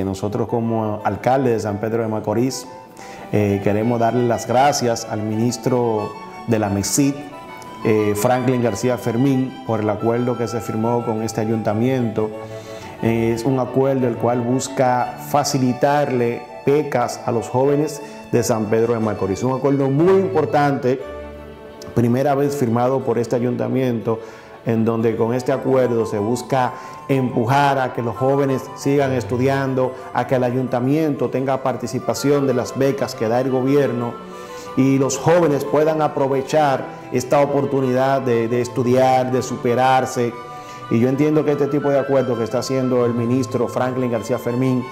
Eh, nosotros como alcalde de San Pedro de Macorís, eh, queremos darle las gracias al ministro de la MESID, eh, Franklin García Fermín, por el acuerdo que se firmó con este ayuntamiento. es un acuerdo el cual busca facilitarle becas a los jóvenes de San Pedro de Macorís. Un acuerdo muy importante, primera vez firmado por este ayuntamiento en donde con este acuerdo se busca empujar a que los jóvenes sigan estudiando, a que el ayuntamiento tenga participación de las becas que da el gobierno y los jóvenes puedan aprovechar esta oportunidad de, estudiar, de superarse. Y yo entiendo que este tipo de acuerdo que está haciendo el ministro Franklin García Fermín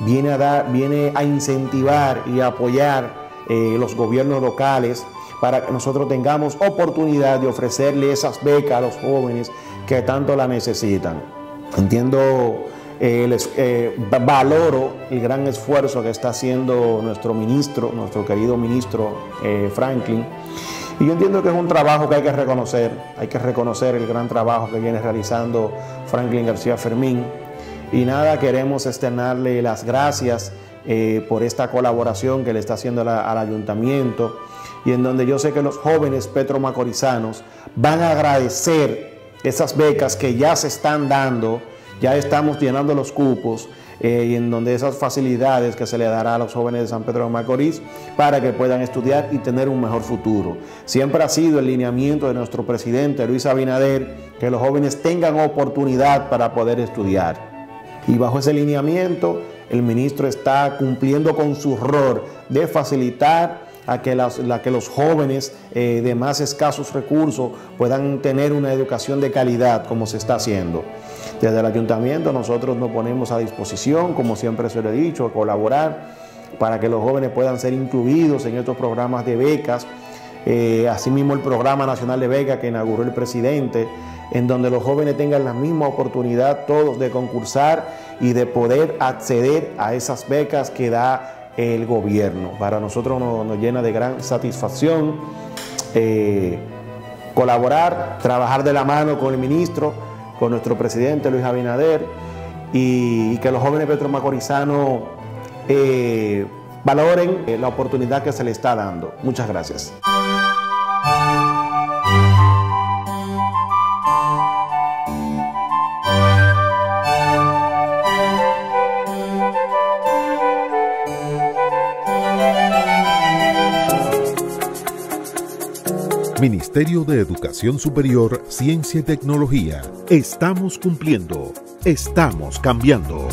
viene a, dar, viene a incentivar y apoyar eh, los gobiernos locales para que nosotros tengamos oportunidad de ofrecerle esas becas a los jóvenes que tanto la necesitan. Entiendo, eh, eh, valoro el gran esfuerzo que está haciendo nuestro ministro, nuestro querido ministro eh, Franklin. Y yo entiendo que es un trabajo que hay que reconocer, hay que reconocer el gran trabajo que viene realizando Franklin García Fermín. Y nada, queremos externarle las gracias por esta colaboración que le está haciendo al ayuntamiento y en donde yo sé que los jóvenes petromacorizanos van a agradecer esas becas que ya se están dando, ya estamos llenando los cupos eh, y en donde esas facilidades que se le dará a los jóvenes de San Pedro de Macorís para que puedan estudiar y tener un mejor futuro. Siempre ha sido el lineamiento de nuestro presidente Luis Abinader que los jóvenes tengan oportunidad para poder estudiar. Y bajo ese lineamiento, el ministro está cumpliendo con su rol de facilitar a que, los jóvenes eh, de más escasos recursos puedan tener una educación de calidad como se está haciendo. Desde el ayuntamiento nosotros nos ponemos a disposición, como siempre se lo he dicho, a colaborar para que los jóvenes puedan ser incluidos en estos programas de becas. Eh, asimismo el programa nacional de becas que inauguró el presidente, en donde los jóvenes tengan la misma oportunidad todos de concursar y de poder acceder a esas becas que da el gobierno. Para nosotros nos, llena de gran satisfacción eh, colaborar, trabajar de la mano con el ministro, con nuestro presidente Luis Abinader y, que los jóvenes petromacorizanos eh, valoren eh, la oportunidad que se le está dando. Muchas gracias. Ministerio de Educación Superior, Ciencia y Tecnología. Estamos cumpliendo. Estamos cambiando.